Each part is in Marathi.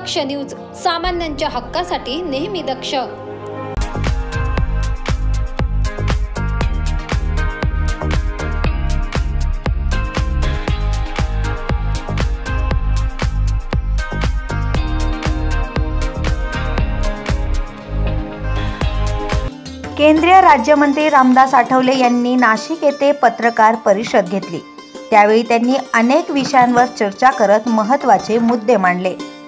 दक्ष न्यूज सामान्यांच्या हक्कासाठी नेहमी दक्ष. केंद्रीय राज्यमंत्री रामदास आठवले यांनी नाशिक येथे पत्रकार परिषद घेतली. त्यावेळी त्यांनी अनेक विषयांवर चर्चा करत महत्त्वाचे मुद्दे मांडले.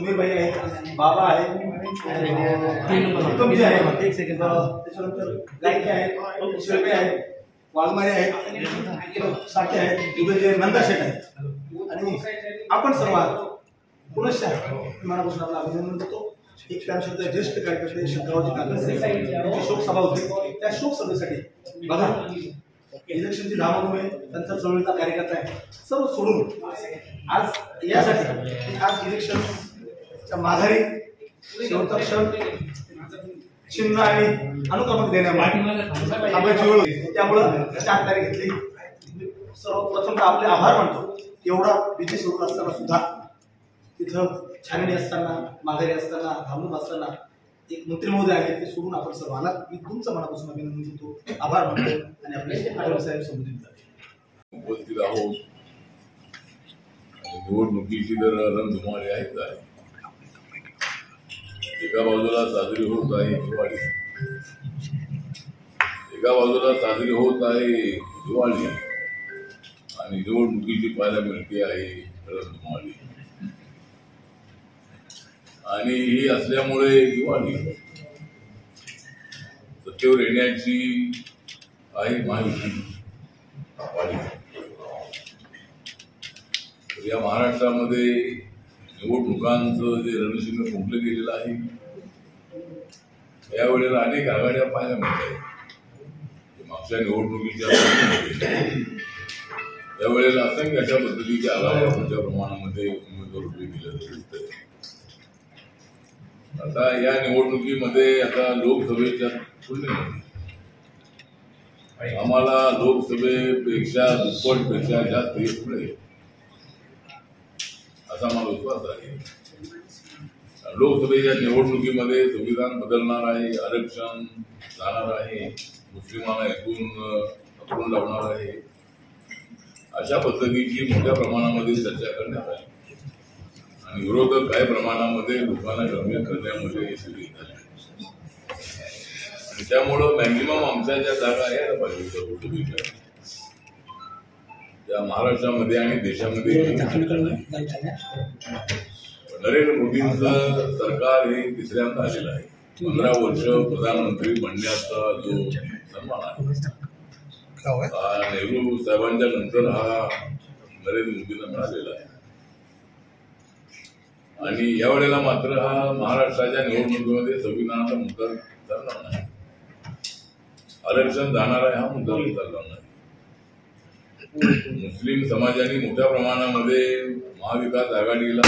समीर भाई आहेत बाबा आहेत उत्तमजी आहेत एक सेकंड त्याच्यानंतर गायके आहेत शिळके आहेत वालमारे आहेत साठे आहेत दुबेचे नंदा शेठ आहेत आणि आपण सर्व आहात पुनश्च मनापासून आपलं अभिनंदन करतो एक त्या शब्द ज्येष्ठ कार्यकर्ते शंकररावजी काकडे यांची शोक सभा होती त्या शोक सभेसाठी बघा इलेक्शनची धामधूम आहे त्यांचा चळवळीचा कार्यकर्ता आहे सर्व सोडून। आज यासाठी की आज इलेक्शनच्या माघारी शेवटचा क्षण. चिन्ह आणि अनुक्रमांक देण्यामुळे आंब्याची वेळ त्यामुळं चार तारीख घेतली. सर्वप्रथम आपले आभार मानतो. एवढा विजय सुरू असताना सुद्धा तिथं छाननी असताना माघारी असताना धामधूम असताना एक मंत्री महोदय आहे ते सोडून आपण सर्व आलात. मी तुमचं मनापासून अभिनंदन करतो. आभार मानतो. आणि आपले साहेब संबोधित करतो उपस्थित आहोत. निवडणुकीची जर रणधुमाळी आहेत एका बाजूला साजरी होत आहे दिवाळी. एका बाजूला साजरी होत आहे दिवाळी. आणि निवडणुकीची पाहायला मिळते आहे रणधुमाळी आणि ही असल्यामुळे दिवाळी. सत्तेवर येण्याची आहे माहिती या महाराष्ट्रामध्ये निवडणुकांचं जे रणशिंग फुंकलं गेलेलं आहे यावेळेला अनेक आघाड्या पाहायला मिळत मागच्या निवडणुकीच्या यावेळेला असंख्य अशा पद्धतीच्या आघाड्या मोठ्या प्रमाणामध्ये उमेदवार उभे केल्याचं दिसत आता या निवडणुकीमध्ये आता लोकसभेच्या तुलनेमध्ये आम्हाला लोकसभेपेक्षा दुप्पटपेक्षा जास्त यश मिळेल असा मला विश्वास आहे. लोकसभेच्या निवडणुकीमध्ये संविधान बदलणार आहे आरक्षण जाणार आहे मुस्लिमांना ऐकून पकडून लावणार आहे. अशा पद्धतीची मोठ्या प्रमाणामध्ये चर्चा करण्यात आली. आणि विरोधक काही प्रमाणामध्ये लोकांना गंभीर करण्यामध्ये यशस्वी झाले आणि त्यामुळं मॅक्झिमम आमच्या ज्या जागा आहेत पाहिजे होत्या त्या महाराष्ट्रामध्ये आणि देशामध्ये नरेंद्र मोदींचं सरकार हे तिसऱ्यांदा आलेलं आहे. पंधरा वर्ष प्रधानमंत्री बनण्याचा जो सन्मान आहे. हा नेहरू साहेबांच्या नंतर हा नरेंद्र मोदींना मिळालेला आहे. आणि यावेळेला मात्र हा महाराष्ट्राच्या निवडणुकीमध्ये संविधानाचा मुद्दा चालणार नाही. आरक्षण जाणार आहे हा मुद्दा चालणार नाही. मुस्लिम समाजाने मोठ्या प्रमाणामध्ये महाविकास आघाडीला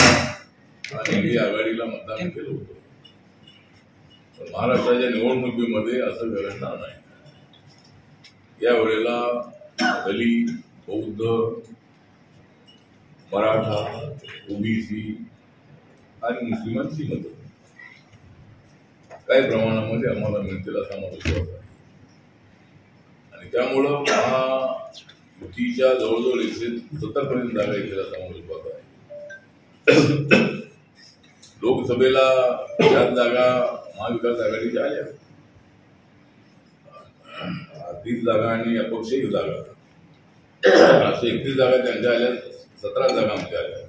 आणि आघाडीला मतदान केलं होतं. पण महाराष्ट्राच्या निवडणुकीमध्ये असं घडणार नाही. यावेळेला दलित बौद्ध मराठा ओबीसी आणि मुस्लिमांची मतं. काही प्रमाणामध्ये आम्हाला मिळतील असा मला विश्वास आहे. आणि त्यामुळं महायुतीच्या जवळजवळ एकशे सत्तर पर्यंत जागा येतील असा आहे. लोकसभेला चार जागा महाविकास आघाडीच्या आल्या. तीस जागा आणि अपक्ष एक जागा. अशा एकतीस जागा त्यांच्या आल्या सतरा जागा आमच्या आल्या.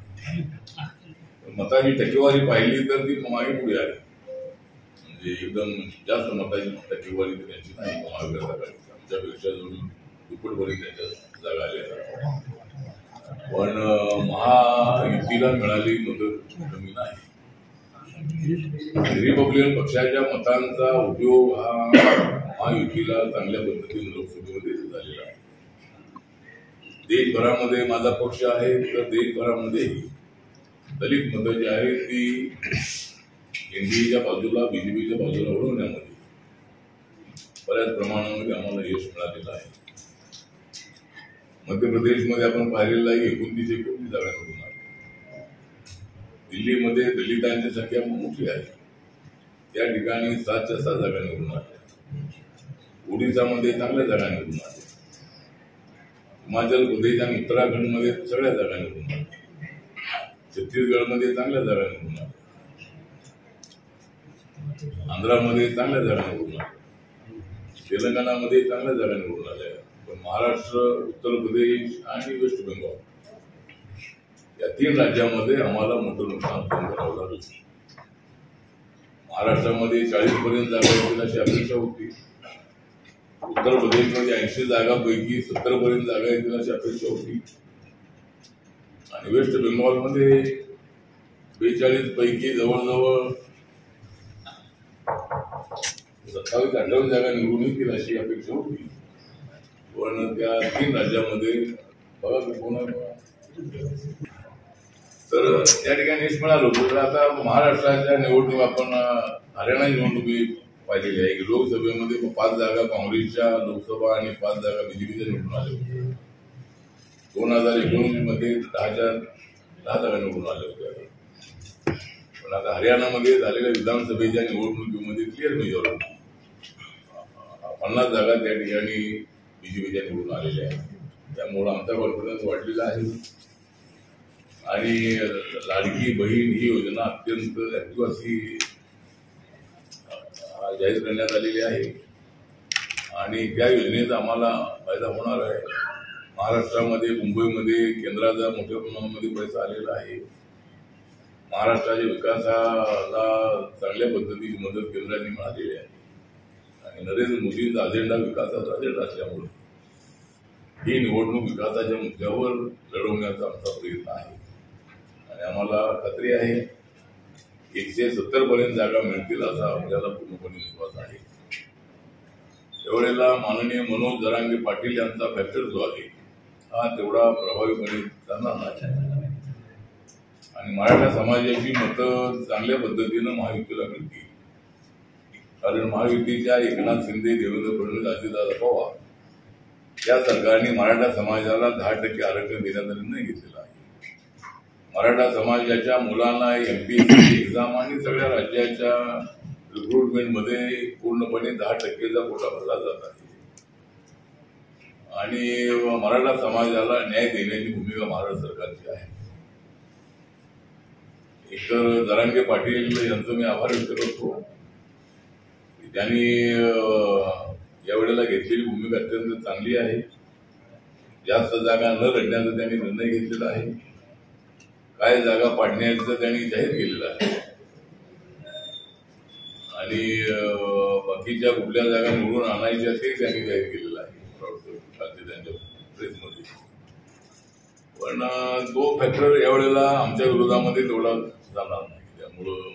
मताची टक्केवारी पाहिली तर ती मागे पुढे आली. म्हणजे एकदम जास्त मताची टक्केवारी त्यांची नाही महाविकास आघाडीची. आमच्यापेक्षा जवळ दुप्पटपर्यंत त्यांच्या जागा पण महायुतीला मिळाली मदत कमी नाही. रिपब्लिकन पक्षाच्या मतांचा उपयोग हा महायुतीला चांगल्या पद्धतीने लोकसभेमध्ये झालेला आहे. देशभरामध्ये माझा पक्ष आहे तर देशभरामध्ये दलित मतं जी आहेत ती एनडीएच्या बाजूला बीजेपीच्या बाजूला वळवण्यामध्ये बऱ्याच प्रमाणामध्ये आम्हाला यश मिळालेलं आहे. मध्य प्रदेशमध्ये आपण पाहिलेलं आहे एकोणतीस एकोणतीस जागा निवडून आल्या दिल्लीमध्ये दलितांची संख्या मोठी आहे. त्या ठिकाणी सातच्या सात जागा निवडून आल्या ओडिसामध्ये चांगल्या जागा निवडून आल्या हिमाचल प्रदेश आणि उत्तराखंडमध्ये सगळ्या जागा निवडून आल्या छत्तीसगडमध्ये चांगल्या जागा निवडून आल्या आंध्रामध्ये चांगल्या जागा निवडून आल्या तेलंगणामध्ये चांगल्या जागा निवडून आल्या महाराष्ट्र उत्तर प्रदेश आणि वेस्ट बेंगॉल या तीन राज्यामध्ये आम्हाला मोठं नुकसान सहन करावं लागलं महाराष्ट्रामध्ये चाळीस पर्यंत जागा येतील अशी अपेक्षा होती. उत्तर प्रदेशमध्ये ऐंशी जागापैकी सत्तर पर्यंत जागा येतील अशी अपेक्षा होती. आणि वेस्ट बेंगॉलमध्ये बेचाळीस पैकी जवळजवळ सत्तावीस अठ्ठावीस जागा निवडून येतील अशी अपेक्षा होती. पण त्या तीन राज्यामध्ये बघा तर त्या ठिकाणी हेच म्हणालो तर आता महाराष्ट्राच्या निवडणूक आपण अं, हरियाणा निवडणुकी पाहिलेली आहे की लोकसभेमध्ये पाच जागा काँग्रेसच्या लोकसभा आणि पाच जागा बीजेपीच्या निवडून आल्या होत्या. दोन हजार एकोणीसमध्ये दहाच्या दहा जागा निवडून आल्या होत्या. पण आता हरियाणामध्ये झालेल्या विधानसभेच्या निवडणुकीमध्ये क्लिअर मेजॉरिटी. पन्नास जागा त्या ठिकाणी बीजेपीच्या निवडून आलेल्या आहेत. त्यामुळं आमचा कॉन्फिडन्स वाढलेला आहे. आणि लाडकी बहीण ही योजना अत्यंत ऍक्टिव्ह अशी जाहीर करण्यात आलेली आहे. आणि त्या योजनेचा आम्हाला फायदा होणार आहे. महाराष्ट्रामध्ये मुंबईमध्ये केंद्राचा मोठ्या प्रमाणामध्ये पैसा आलेला आहे. महाराष्ट्राच्या विकासाला चांगल्या पद्धतीची मदत केंद्राने मिळालेली आहे. नरेंद्र मोदींचा अजेंडा विकासाचा अजेंडा असल्यामुळे ही निवडणूक विकासाच्या मुद्द्यावर लढवण्याचा आमचा प्रयत्न आहे. आणि आम्हाला खात्री आहे एकशे सत्तर पर्यंत जागा मिळतील असा आपल्याला पूर्णपणे विश्वास आहे. त्यावेळेला माननीय मनोज जरांगे पाटील यांचा फॅक्टर जो आहे हा तेवढा प्रभावीपणे चालणार नाही आणि मराठा समाजाची मतं चांगल्या पद्धतीनं महायुतीला मिळतील. कारण महायुतीच्या एकनाथ शिंदे देवेंद्र फडणवीस अजितदादा पवार या सरकारने मराठा समाजाला दहा टक्के आरक्षण देण्याचा निर्णय घेतलेला आहे. मराठा समाजाच्या मुलांना एम एमपीएससी एक्झाम आणि सगळ्या राज्याच्या रिक्रुटमेंटमध्ये पूर्णपणे दहा टक्केचा कोटा भरला जात आहे. आणि मराठा समाजाला न्याय देण्याची भूमिका महाराष्ट्र सरकारची आहे. एकतर दरांगे पाटील यांचं मी आभार व्यक्त करतो. त्यांनी यावेळेला घेतलेली भूमिका अत्यंत चांगली आहे. जास्त जागा न लढण्याचा त्यांनी निर्णय घेतलेला आहे. काय जागा पाडण्याचं त्यांनी जाहीर केलेलं आहे. आणि बाकीच्या कुठल्या जागा निवडून आणायच्या ते त्यांनी जाहीर केलेलं आहे. त्यांच्या प्रेसमध्ये. पण तो फॅक्टर यावेळेला आमच्या विरोधामध्ये तेवढा जाणार नाही. त्यामुळं